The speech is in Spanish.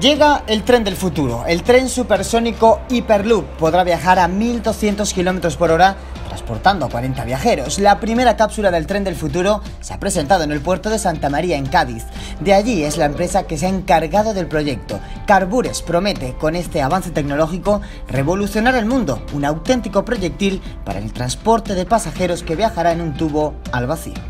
Llega el tren del futuro. El tren supersónico Hyperloop podrá viajar a 1200 km por hora transportando a 40 viajeros. La primera cápsula del tren del futuro se ha presentado en el puerto de Santa María en Cádiz. De allí es la empresa que se ha encargado del proyecto. Carbures promete con este avance tecnológico revolucionar el mundo, un auténtico proyectil para el transporte de pasajeros que viajará en un tubo al vacío.